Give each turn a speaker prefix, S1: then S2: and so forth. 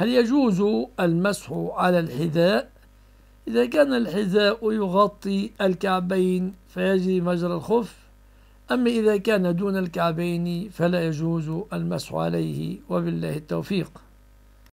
S1: هل يجوز المسح على الحذاء؟ إذا كان الحذاء يغطي الكعبين فيجري مجرى الخف أما إذا كان دون الكعبين فلا يجوز المسح عليه وبالله التوفيق.